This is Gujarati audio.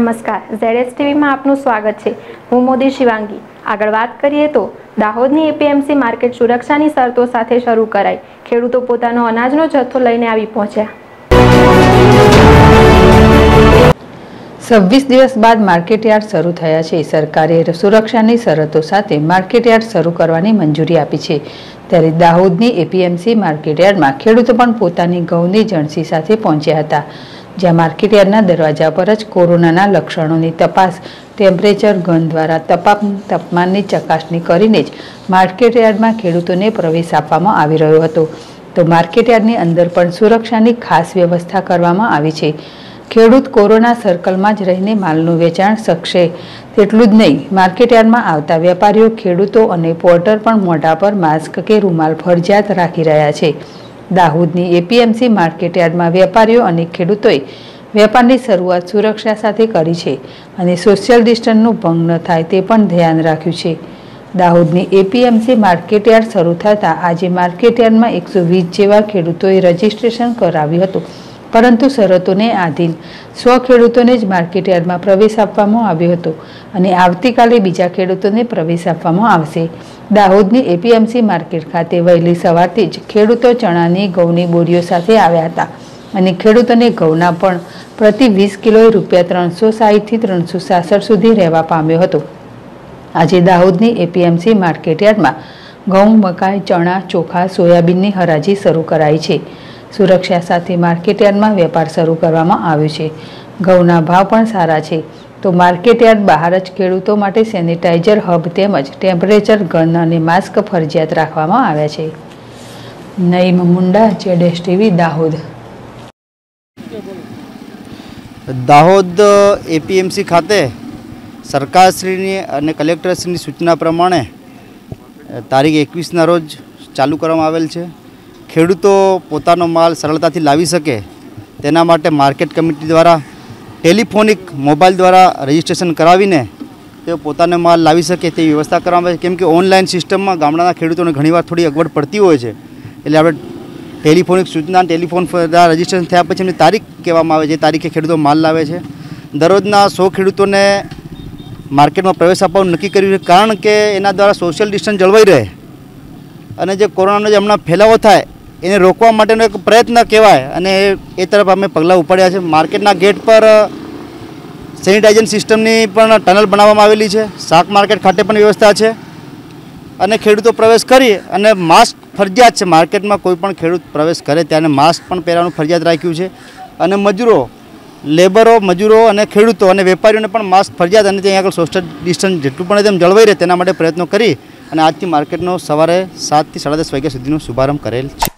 નમસ્કાર. ઝેડએસ ટીવીમાં આપનું સ્વાગત છે. હું મોદી શિવાંગી. આગળ વાત કરીએ તો, દાહોદની એપીએમસી માર્કેટ સુરક્ષાની શરતો સાથે શરૂ કરાઈ. ખેડૂતો પોતાનો અનાજનો જથ્થો લઈને આવી પહોંચ્યા. છવ્વીસ દિવસ બાદ માર્કેટયાર્ડ શરૂ થયા છે. સરકારે સુરક્ષાની શરતો સાથે માર્કેટયાર્ડ શરૂ કરવાની મંજૂરી આપી છે. ત્યારે દાહોદની એપીએમસી માર્કેટયાર્ડમાં ખેડૂતો પણ પોતાની ઘઉંની જણસી સાથે પહોંચ્યા હતા. જ્યાં માર્કેટયાર્ડના દરવાજા પર જ કોરોનાના લક્ષણોની તપાસ, ટેમ્પરેચર ગન દ્વારા તપાપ, તાપમાનની ચકાસણી કરીને જ માર્કેટયાર્ડમાં ખેડૂતોને પ્રવેશ આપવામાં આવી રહ્યો હતો. તો માર્કેટયાર્ડની અંદર પણ સુરક્ષાની ખાસ વ્યવસ્થા કરવામાં આવી છે. ખેડૂત કોરોના સર્કલમાં જ રહીને માલનું વેચાણ શકશે. તેટલું જ નહીં, માર્કેટયાર્ડમાં આવતા વેપારીઓ ખેડૂતો અને પોર્ટર પણ મોઢા પર માસ્ક કે રૂમાલ ફરજિયાત રાખી રહ્યા છે. દાહોદની એપીએમસી માર્કેટયાર્ડમાં વેપારીઓ અને ખેડૂતોએ વેપારની શરૂઆત સુરક્ષા સાથે કરી છે અને સોશિયલ ડિસ્ટન્સનું ભંગ ન થાય તે પણ ધ્યાન રાખ્યું છે. દાહોદની એપીએમસી માર્કેટયાર્ડ શરૂ થતાં આજે માર્કેટયાર્ડમાં એકસો વીસ જેવા ખેડૂતોએ રજીસ્ટ્રેશન કરાવ્યું હતું. પરંતુ શરતોને આધીન. સ્વ ખેડૂતોને જ માર્કેટયાર્ડમાં પ્રવેશ આપવામાં આવ્યો હતો અને આવતીકાલે બીજા ખેડૂતોને પ્રવેશ આપવામાં આવશે. દાહોદની એપીએમસી માર્કેટ ખાતે વહેલી સવારથી જ ખેડૂતો ચણાની ઘઉંની બોરીઓ સાથે આવ્યા હતા અને ખેડૂતોને ઘઉંના પણ પ્રતિ વીસ કિલોએ રૂપિયા ત્રણસો સાહીઠથી ત્રણસો સાસઠ સુધી રહેવા પામ્યો હતો. આજે દાહોદની એપીએમસી માર્કેટયાર્ડમાં ઘઉં, મકાઈ, ચણા, ચોખા, સોયાબીનની હરાજી શરૂ કરાઈ છે. સુરક્ષા સાથે માર્કેટયાર્ડમાં વેપાર શરૂ કરવામાં આવ્યો છે. ઘઉંના ભાવ પણ સારા છે. તો માર્કેટયાર્ડ બહાર જ ખેડૂતો માટે સેનિટાઈઝર હબ તેમજ ટેમ્પરેચર ગન અને માસ્ક ફરજિયાત રાખવામાં આવ્યા છે. નઈમ મુંડા, જેડેશ ટીવી, દાહોદ. દાહોદ એપીએમસી ખાતે સરકારશ્રીની અને કલેક્ટરશ્રીની સૂચના પ્રમાણે તારીખ એકવીસના રોજ ચાલુ કરવામાં આવેલ છે. ખેડૂતો પોતાનો માલ સરળતાથી લાવી શકે તેના માટે માર્કેટ કમિટી દ્વારા ટેલિફોનિક મોબાઈલ દ્વારા રજિસ્ટ્રેશન કરાવીને તેઓ પોતાનો માલ લાવી શકે તેવી વ્યવસ્થા કરવામાં આવે છે. કેમ કે ઓનલાઈન સિસ્ટમમાં ગામડાના ખેડૂતોને ઘણીવાર થોડી અગવડ પડતી હોય છે. એટલે આપણે ટેલિફોનિક સૂચના, ટેલિફોન દ્વારા રજીસ્ટ્રેશન થયા પછી એમની તારીખ કહેવામાં આવે છે તારીખે ખેડૂતો માલ લાવે છે. દરરોજના સો ખેડૂતોને માર્કેટમાં પ્રવેશ આપવાનું નક્કી કર્યું છે. કારણ કે એના દ્વારા સોશિયલ ડિસ્ટન્સ જળવાઈ રહે. અને જે કોરોનાનો જે હમણાં ફેલાવો થાય એને રોકવા માટેનો એક પ્રયત્ન કહેવાય અને એ તરફ અમે પગલાં ઉપાડ્યા છે. માર્કેટના ગેટ પર સેનિટાઇઝેશન સિસ્ટમની પણ ટનલ બનાવવામાં આવેલી છે. શાક માર્કેટ ખાતે પણ વ્યવસ્થા છે. અને ખેડૂતો પ્રવેશ કરી અને માસ્ક ફરજિયાત છે. માર્કેટમાં કોઈ પણ ખેડૂત પ્રવેશ કરે ત્યારે માસ્ક પણ પહેરવાનું ફરજિયાત રાખ્યું છે. અને મજૂરો, લેબરો, મજૂરો અને ખેડૂતો અને વેપારીઓને પણ માસ્ક ફરજિયાત અને ત્યાં આગળ સોશિયલ ડિસ્ટન્સ જેટલું પણ તેમ જળવાઈ રહે તેના માટે પ્રયત્નો કરી અને આજથી માર્કેટનો સવારે સાતથી સાડા દસ વાગ્યા સુધીનો શુભારંભ કરેલ છે.